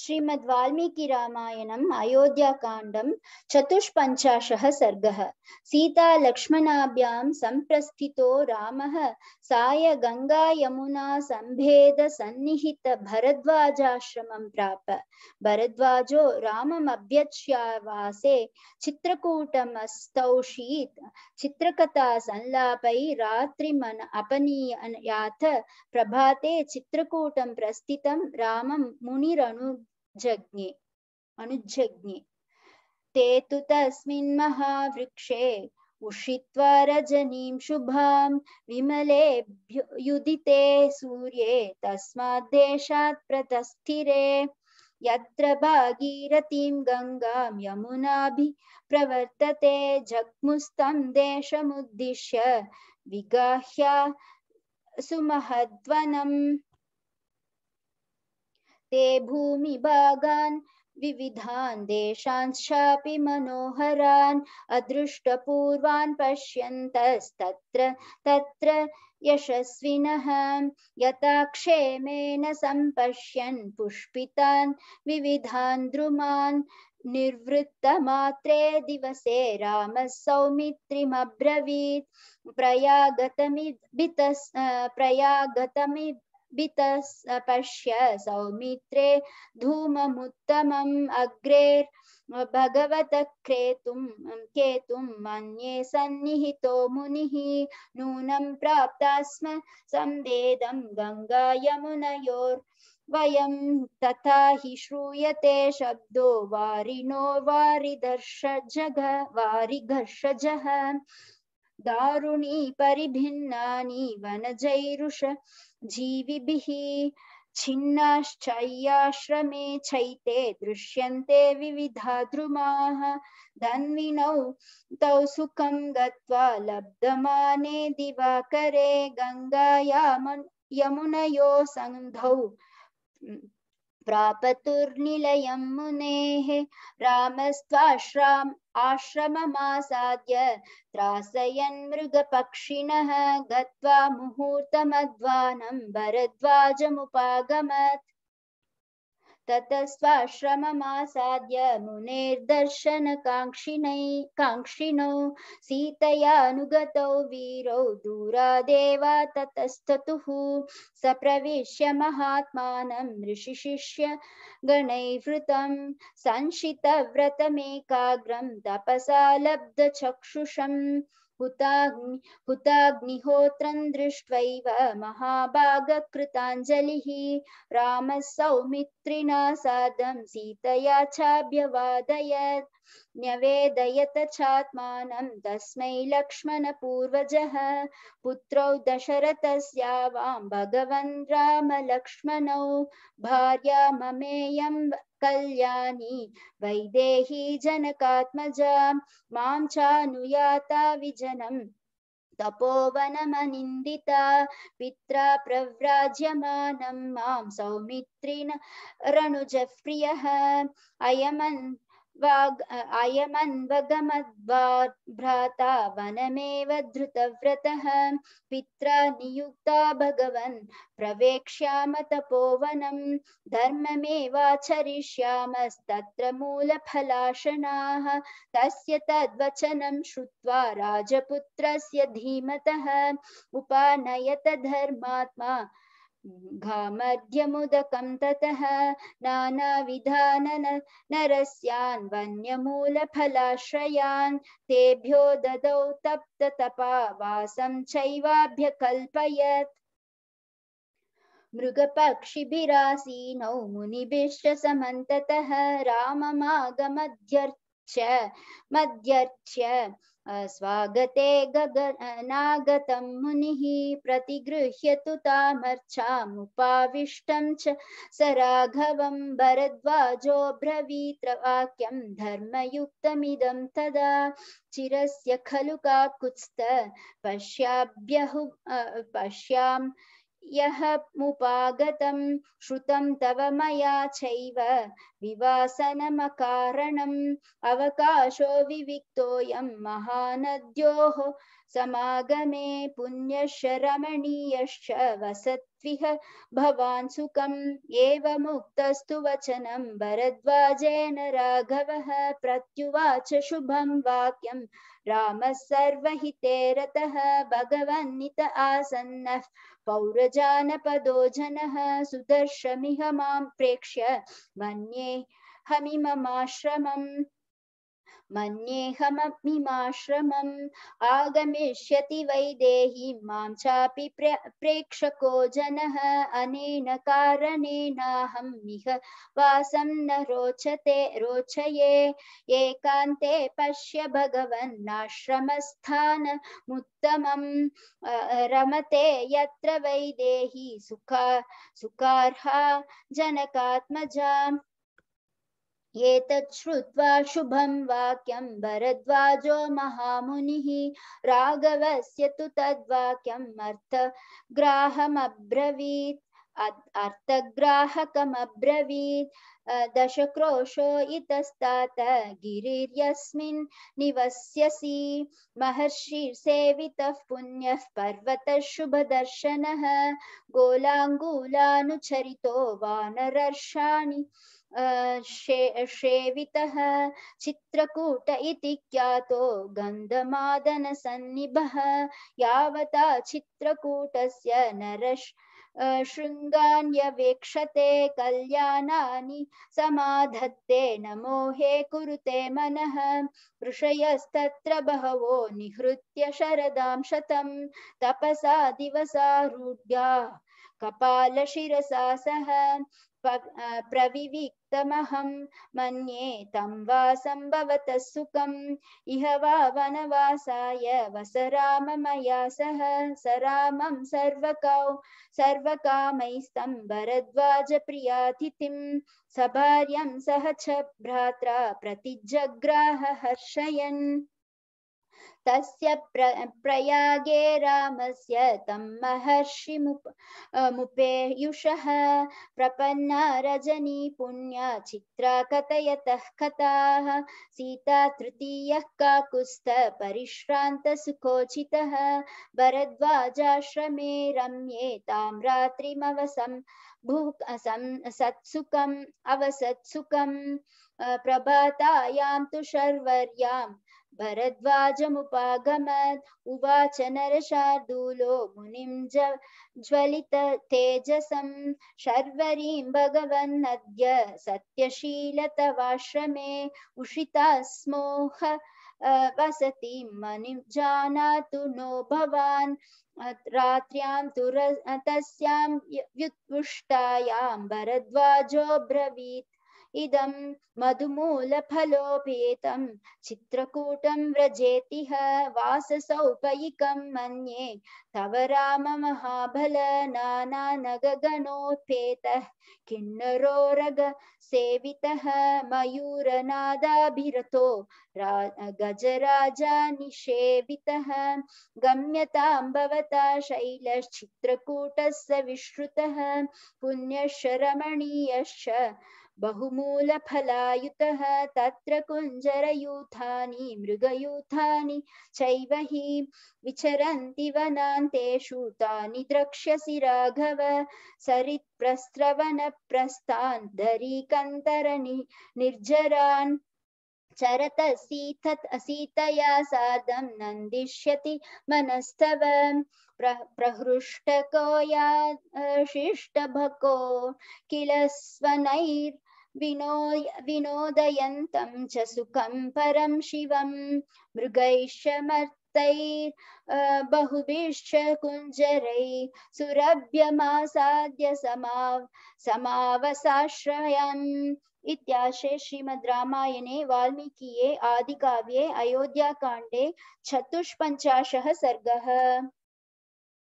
श्रीमद् वाल्मीकि रामायणम् अयोध्याकाण्डं चतुष्पञ्चाशः सर्गः। सीता लक्ष्मणाभ्यां सम्प्रस्थितो रामः। साय गङ्गा यमुना सम्भेद सन्निहित भरद्वाजाश्रमं प्राप। भरद्वाजो राममभ्यच्यावासे चित्रकूटमस्तौषीत्। चित्रकथा संलापै रात्रिमन अपनीयाथ प्रभाते चित्रकूटं प्रस्थितं रामं मुनिरनुजज्ञे अनुजज्ञे। ते तु तस्मिन् महावृक्षे उषित्वा रजनीं शुभां विमले युदिते सूर्ये, तस्मात् देशात् प्रतस्थिरे। यत्र भागीरथीं गङ्गां प्रवर्तते, जग्मुस्तं देशमुद्दिश्य विगाह्या सुमहद्वनम् ते भूमिभागान् विविधान् देशांशापि मनोहरान्, अदृष्टपूर्वान् पश्यन्तस्तत्र, तत्र यशस्विनः, यथा क्षेमेन सम्पश्यन् पुष्पितान्, विविधान् द्रुमान्, निर्वृत्तमात्रे दिवसे रामः सौमित्रिमब्रवीत् प्रयागतमिबितस् प्रयागतमि पश्य सौमित्रे धूममुत्तमम् अग्रे भगवतः क्रेतुं केतुं मन्ये सन्निहितो मुनिः नूनं प्राप्ता स्म संवेदं गङ्गा यमुनयोर् वयं तथा हि श्रूयते शब्दो वारिणो वारिदर्शजग वारिघर्षजः दारुणी परिभिन्नानि वनजैरुष जीविभिः छिन्नाश्चय्याश्रमे चैते दृश्यन्ते विविधा द्रुमाः। धन्विनौ तौ सुखं गत्वा लब्धमाने दिवाकरे गङ्गायाम यमुनयो सन्धौ प्रापतुर्निलयं मुनेः रामस्त्वाश्राम् आश्रममासाद्य त्रासयन् मृगपक्षिणः गत्वा मुहूर्तमध्वानं भरद्वाजमुपागमत्। ततस्त्वाश्रममासाद्य मुनेर्दर्शनकाङ्क्षिणै काङ्क्षिणौ सीतयानुगतौ वीरौ दूरादेवा ततस्ततुः। स प्रविश्य महात्मानं ऋषिशिष्य गणैर्वृतं संशितव्रतमेकाग्रं तपसा लब्धचक्षुषम्। हुताग्नि हुताग्निहोत्रं दृष्ट्वैव महाभागकृताञ्जलिः। रामः सौमित्रिणा सार्धं सीतया चाभ्यवादयत्। न्यवेदयत तस्मै लक्ष्मणपूर्वजः, पुत्रौ दशरथस्यावां भगवन् रामलक्ष्मणौ, भार्या ममेयं कल्याणी, वैदेही जनकात्मजा, माँ चानुयाता विजनम् तपोवनमनिन्दिता, पित्रा प्रव्राज्यमानं, माँ सौमित्रिण रणुजप्रियः अयमन् भ्राता वनमेव धृतव्रतः। पित्रा नियुक्ता भगवन्, प्रवेक्ष्याम तपोवनं। धर्ममेवाचरिष्यामस्तत्र मूलफलाशनाः। तस्य तद्वचनं श्रुत्वा राजपुत्रस्य धीमतः। उपानयत धर्मात्मा घामध्यमुदकं ततः नानाविधान नरस्यान् वन्यमूलफलाश्रयान् तेभ्यो ददौ तप्ततपा वासं चैवाभ्यकल्पयत्। मृगपक्षिभिरासीनौ मुनिभिश्च समन्ततः राममागमध्यर्च्य मध्यर्च्य स्वागते गगनागतं मुनिः प्रतिगृह्य तु तामर्चामुपाविष्टं च स राघवं भरद्वाजोऽब्रवीत्र वाक्यं धर्मयुक्तमिदं तदा चिरस्य खलु काकुत्स्थ पश्याभ्यहु पश्याम् यः मुपागतं श्रुतं तव मया चैव। विवासनमकारणम् अवकाशो विविक्तोऽयं महानद्योः समागमे पुण्यश्च रमणीयश्च वसत् पश्यत्विह भवान् सुखम् एवमुक्तस्तु वचनं। भरद्वाजेन राघवः प्रत्युवाच शुभं वाक्यं रामः सर्वहिते रतः भगवन्नित आसन्नः। पौरजानपदो जनः सुदर्शमिह माँ प्रेक्ष्य। मन्ये हमिममाश्रमम् मन्येऽहममिमाश्रमम् आगमिष्यति वैदेही माँ चापि प्रे, प्रेक्षको जनः। अनेन कारणेनाहं इह वासं न रोचते, रोचये। एकान्ते पश्य भगवन्नाश्रमस्थानमुत्तमं रमते यत्र वैदेही सुखा, सुखार्हा जनकात्मजा एतत् श्रुत्वा शुभं वाक्यं भरद्वाजो महामुनिः। राघवस्य तु तद्वाक्यम् अर्थग्राहमब्रवीत् अर्थग्राहकमब्रवीत्। दशक्रोशो इतस्तात गिरिर्यस्मिन् निवस्यसि। महर्षिसेवितः पुण्यः पर्वतः शुभदर्शनः गोलाङ्गूलानुचरितो वानरर्षाणि। शेवितः चित्रकूट इति ख्यातो गन्धमादनसन्निभः। यावता चित्रकूटस्य नरश् शृङ्गान्यवेक्षते कल्याणानि समाधत्ते न मोहे कुरुते मनः। ऋषयस्तत्र बहवो निहृत्य शरदां शतं। तपसा दिवसारूढ्या कपालशिरसा सह। प्रविविक्तमहं मन्ये तं वा सम्भवतः सुखम्। इह वा वनवासाय वस राम मया सह स रामं सर्वकौ सर्वकामैस्तं भरद्वाजप्रियातिथिं सभार्यं सह च भ्रात्रा प्रतिजग्राह हर्षयन् तस्य प्र, प्रयागे रामस्य तं महर्षिमुप मुपेयुषः प्रपन्ना रजनी पुण्या चित्रा कथयतः कथाः, सीता तृतीयः काकुस्थ परिश्रान्तसुखोचितः भरद्वाजाश्रमे रम्ये तां रात्रिमवसं भू सत्सुखम् अवसत्सुखं प्रभातायां तु शर्वर्याम् भरद्वाजमुपागमत् उवाच नरशार्दूलो मुनिं ज्वलित तेजसं। शर्वरीं भगवन्नद्य सत्यशीलतवाश्रमे उषिता स्मोह वसतिं मनिं जानातु नो भवान्। रात्र्यां तु तस्यां व्युत्पुष्टायां भरद्वाजो ब्रवीत्। इदं मधुमूलफलोपेतं चित्रकूटं व्रजेतिह वाससौपयिकं मन्ये तव राम महाबल नानानगगणोत्पेतः किन्नरोरग सेवितः मयूरनादाभिरतो गजराजा निषेवितः गम्यतां भवता शैलश्चित्रकूटस्य विश्रुतः पुण्यश्च रमणीयश्च बहुमूलफलायुतः तत्र कुञ्जरयूथानि, मृगयूथानि चैव हि विचरन्ति वनान्तेषु तानि द्रक्ष्यसि राघव सरित्प्रस्रवणप्रस्थान् दरीकन्तरणि निर्जरान् चरत सीत सीतया सार्धं नन्दिष्यति मनस्तव। प्र प्रहृष्टको या शिष्टभको किल स्वनैर् विनो विनोदयन्तं च सुखं परं शिवं। मृगैश्च मर्तैर् बहुभिश्च कुञ्जरै, सुरभ्यमासाद्य समाव समावसाश्रयम् इत्याशे श्रीमद् रामायणे वाल्मीकिये आदिकाव्ये अयोध्याकाण्डे चतुष्पञ्चाशः सर्गः।